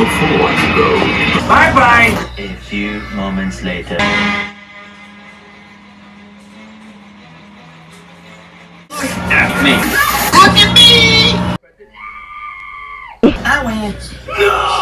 before you go. Bye bye! A few moments later. At me! Look at me! I went. No!